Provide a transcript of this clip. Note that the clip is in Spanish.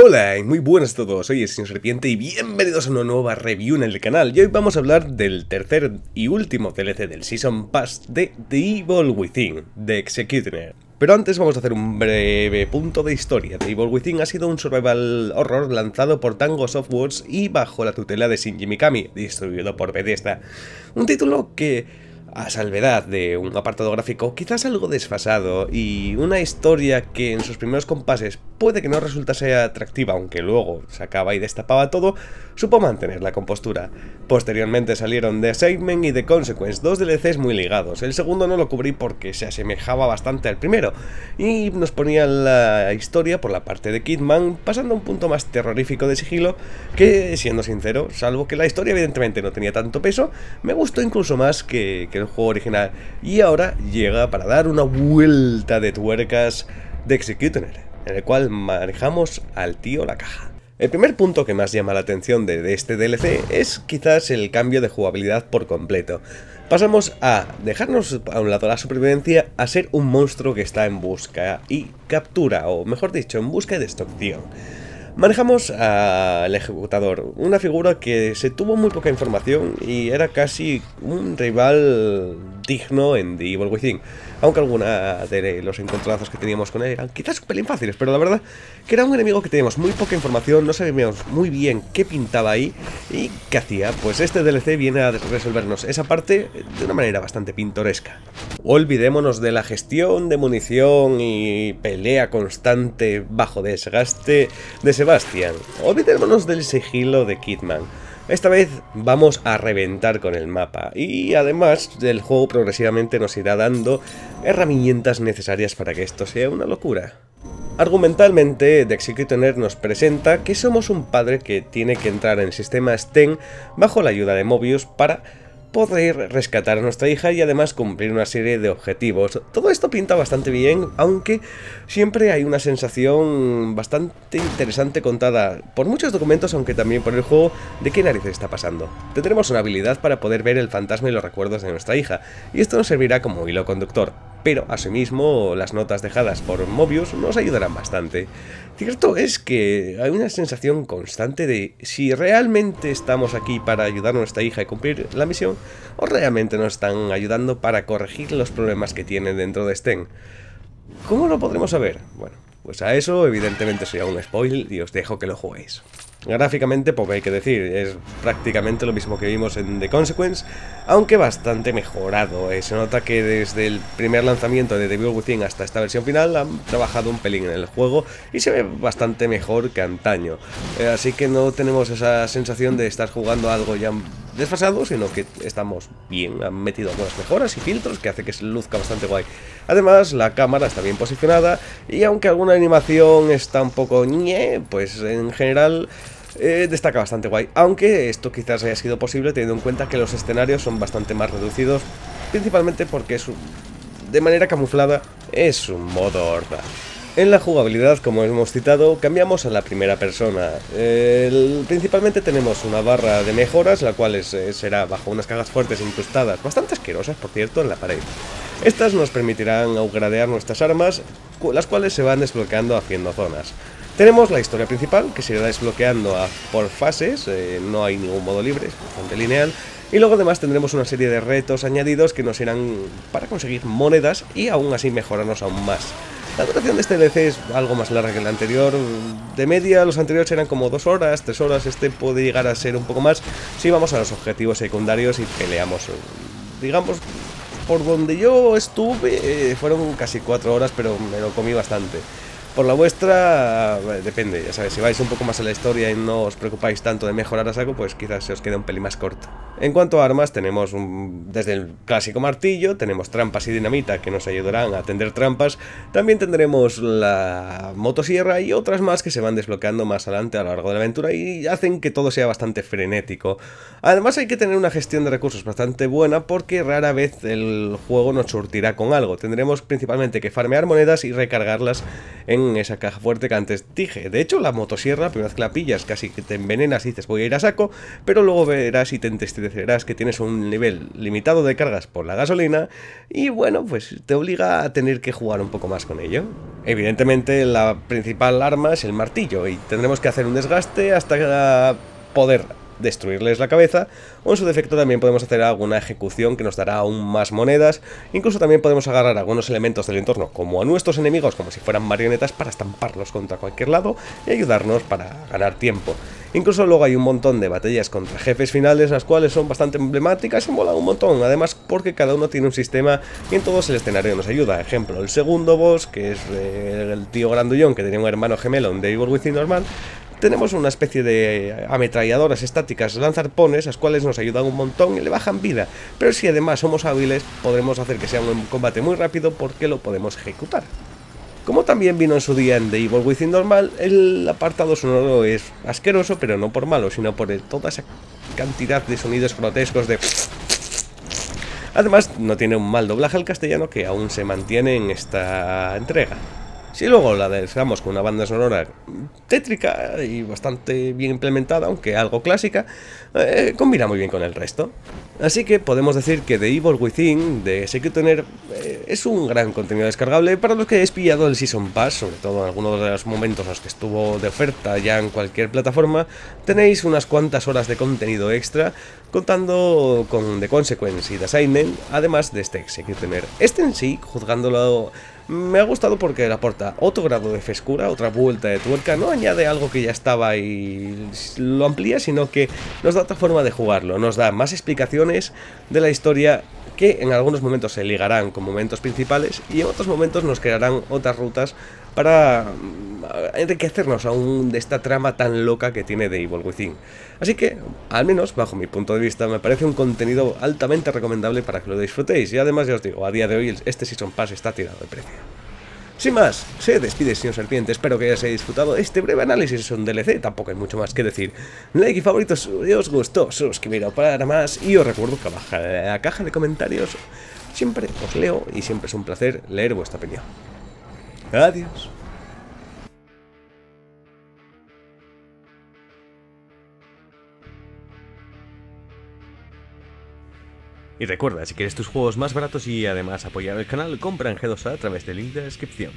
Hola y muy buenas a todos, soy el Señor Serpiente y bienvenidos a una nueva review en el canal y hoy vamos a hablar del tercer y último DLC del Season Pass de The Evil Within, de Executioner. Pero antes vamos a hacer un breve punto de historia. The Evil Within ha sido un survival horror lanzado por Tango Softworks y bajo la tutela de Shinji Mikami, distribuido por Bethesda. Un título que a salvedad de un apartado gráfico quizás algo desfasado y una historia que en sus primeros compases puede que no resultase atractiva, aunque luego se acaba y destapaba todo, supo mantener la compostura. Posteriormente salieron The Assignment y The Consequence, dos DLCs muy ligados. El segundo no lo cubrí porque se asemejaba bastante al primero, y nos ponía la historia por la parte de Kidman, pasando a un punto más terrorífico de sigilo, que, siendo sincero, salvo que la historia evidentemente no tenía tanto peso, me gustó incluso más que, que juego original. Y ahora llega para dar una vuelta de tuercas de Executioner en el cual manejamos al tío la caja. El primer punto que más llama la atención de, este DLC es quizás el cambio de jugabilidad por completo. Pasamos a dejarnos a un lado la supervivencia a ser un monstruo que está en busca y captura, o mejor dicho, en busca y destrucción. Manejamos al ejecutador, una figura que se tuvo muy poca información y era casi un rival digno en The Evil Within. Aunque algunos de los encontrazos que teníamos con él eran quizás un pelín fáciles, pero la verdad que era un enemigo que teníamos muy poca información, no sabíamos muy bien qué pintaba ahí y qué hacía. Pues este DLC viene a resolvernos esa parte de una manera bastante pintoresca. Olvidémonos de la gestión de munición y pelea constante bajo desgaste de Sebastian. Olvidémonos del sigilo de Kidman. Esta vez vamos a reventar con el mapa y además el juego progresivamente nos irá dando herramientas necesarias para que esto sea una locura. Argumentalmente, The Executioner nos presenta que somos un padre que tiene que entrar en sistema STEM bajo la ayuda de Mobius para poder rescatar a nuestra hija y además cumplir una serie de objetivos. Todo esto pinta bastante bien, aunque siempre hay una sensación bastante interesante contada por muchos documentos, aunque también por el juego, de qué narices está pasando. Tendremos una habilidad para poder ver el fantasma y los recuerdos de nuestra hija, y esto nos servirá como hilo conductor pero asimismo las notas dejadas por Mobius nos ayudarán bastante. Cierto es que hay una sensación constante de si realmente estamos aquí para ayudar a nuestra hija a cumplir la misión o realmente nos están ayudando para corregir los problemas que tiene dentro de Sten. ¿Cómo lo podremos saber? Bueno, pues a eso evidentemente sería un spoil y os dejo que lo juguéis. Gráficamente poco hay que decir, es prácticamente lo mismo que vimos en The Consequence, aunque bastante mejorado. Eh, se nota que desde el primer lanzamiento de The Evil Within hasta esta versión final han trabajado un pelín en el juego y se ve bastante mejor que antaño. Eh, así que no tenemos esa sensación de estar jugando algo ya desfasado, sino que estamos bien, han metido algunas mejoras y filtros que hace que se luzca bastante guay. Además, la cámara está bien posicionada y aunque alguna animación está un poco ñe, pues en general eh, destaca bastante guay, aunque esto quizás haya sido posible teniendo en cuenta que los escenarios son bastante más reducidos, principalmente porque es de manera camuflada es un modo horda. En la jugabilidad, como hemos citado, cambiamos a la primera persona. principalmente tenemos una barra de mejoras, la cual será bajo unas cajas fuertes incrustadas, bastante asquerosas, por cierto, en la pared. Estas nos permitirán upgradear nuestras armas, las cuales se van desbloqueando haciendo zonas. Tenemos la historia principal, que se irá desbloqueando por fases, eh, no hay ningún modo libre, es bastante lineal. Y luego además tendremos una serie de retos añadidos que nos irán para conseguir monedas y aún así mejorarnos aún más. La duración de este DLC es algo más larga que el anterior. De media, los anteriores eran como dos horas, tres horas. Este puede llegar a ser un poco más si vamos a los objetivos secundarios y peleamos. Digamos, por donde yo estuve, eh, fueron casi cuatro horas, pero me lo comí bastante. Por la vuestra, depende, ya sabéis, si vais un poco más a la historia y no os preocupáis tanto de mejorar a saco, pues quizás se os quede un pelín más corto. En cuanto a armas, tenemos desde el clásico martillo, tenemos trampas y dinamita que nos ayudarán a atender trampas, también tendremos la motosierra y otras más que se van desbloqueando más adelante a lo largo de la aventura y hacen que todo sea bastante frenético. Además hay que tener una gestión de recursos bastante buena porque rara vez el juego nos surtirá con algo, tendremos principalmente que farmear monedas y recargarlas en esa caja fuerte que antes dije. De hecho, la motosierra, la primera vez que la pillas, casi que te envenenas y dices voy a ir a saco, pero luego verás y te entristecerás que tienes un nivel limitado de cargas por la gasolina y bueno, pues te obliga a tener que jugar un poco más con ello. Evidentemente, la principal arma es el martillo y tendremos que hacer un desgaste hasta poder destruirles la cabeza, o en su defecto también podemos hacer alguna ejecución que nos dará aún más monedas, incluso también podemos agarrar algunos elementos del entorno, como a nuestros enemigos, como si fueran marionetas, para estamparlos contra cualquier lado y ayudarnos para ganar tiempo. Incluso luego hay un montón de batallas contra jefes finales, las cuales son bastante emblemáticas y molan un montón, además porque cada uno tiene un sistema y en todos el escenario nos ayuda. Ejemplo, el segundo boss, que es el tío grandullón que tenía un hermano gemelo, un Devil Within normal, tenemos una especie de ametralladoras estáticas lanzarpones, las cuales nos ayudan un montón y le bajan vida, pero si además somos hábiles podremos hacer que sea un combate muy rápido porque lo podemos ejecutar. Como también vino en su día en The Evil Within normal, el apartado sonoro es asqueroso, pero no por malo, sino por toda esa cantidad de sonidos grotescos de... Además, no tiene un mal doblaje al castellano que aún se mantiene en esta entrega. Si luego la dejamos con una banda sonora tétrica y bastante bien implementada, aunque algo clásica, eh, combina muy bien con el resto. Así que podemos decir que The Evil Within de Secret eh, es un gran contenido descargable para los que hayáis pillado el Season Pass, sobre todo en algunos de los momentos en los que estuvo de oferta ya en cualquier plataforma, tenéis unas cuantas horas de contenido extra contando con The Consequence y The Assignment, además de este Secret Este en sí, juzgándolo me ha gustado porque le aporta otro grado de frescura, otra vuelta de tuerca, no añade algo que ya estaba y lo amplía, sino que nos da otra forma de jugarlo, nos da más explicaciones de la historia que en algunos momentos se ligarán con momentos principales y en otros momentos nos crearán otras rutas para enriquecernos aún de esta trama tan loca que tiene The Evil Within. Así que, al menos bajo mi punto de vista, me parece un contenido altamente recomendable para que lo disfrutéis. Y además, ya os digo, a día de hoy este Season Pass está tirado de precio. Sin más, se despide señor Serpiente, espero que hayáis disfrutado este breve análisis, es un DLC, tampoco hay mucho más que decir. Like y favoritos si os gustó, suscribiros para más y os recuerdo que abajo en la caja de comentarios siempre os leo y siempre es un placer leer vuestra opinión. Adiós. Y recuerda, si quieres tus juegos más baratos y además apoyar el canal, compra en G2A a través del link de la descripción.